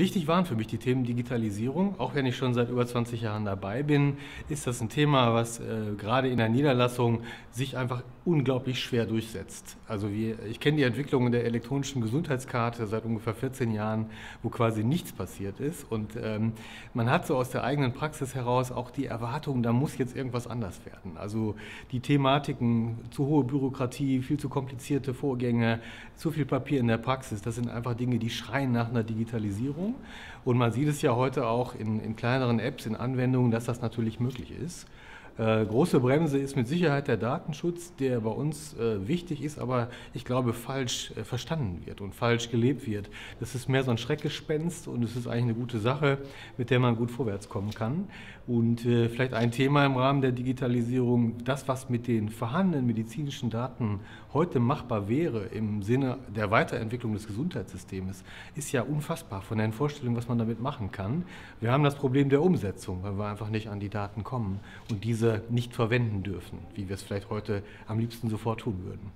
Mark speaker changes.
Speaker 1: Wichtig waren für mich die Themen Digitalisierung. Auch wenn ich schon seit über 20 Jahren dabei bin, ist das ein Thema, was äh, gerade in der Niederlassung sich einfach unglaublich schwer durchsetzt. Also wir, ich kenne die Entwicklung der elektronischen Gesundheitskarte seit ungefähr 14 Jahren, wo quasi nichts passiert ist. Und ähm, man hat so aus der eigenen Praxis heraus auch die Erwartung, da muss jetzt irgendwas anders werden. Also die Thematiken, zu hohe Bürokratie, viel zu komplizierte Vorgänge, zu viel Papier in der Praxis, das sind einfach Dinge, die schreien nach einer Digitalisierung. Digitalisierung. Und man sieht es ja heute auch in, in kleineren Apps, in Anwendungen, dass das natürlich möglich ist. Äh, große Bremse ist mit Sicherheit der Datenschutz, der bei uns äh, wichtig ist, aber ich glaube falsch äh, verstanden wird und falsch gelebt wird. Das ist mehr so ein Schreckgespenst und es ist eigentlich eine gute Sache, mit der man gut vorwärts kommen kann. Und äh, vielleicht ein Thema im Rahmen der Digitalisierung, das, was mit den vorhandenen medizinischen Daten heute machbar wäre im Sinne der Weiterentwicklung des Gesundheitssystems, ist ja unfassbar von den Vorstellungen, was man damit machen kann. Wir haben das Problem der Umsetzung, weil wir einfach nicht an die Daten kommen und diese nicht verwenden dürfen, wie wir es vielleicht heute am liebsten sofort tun würden.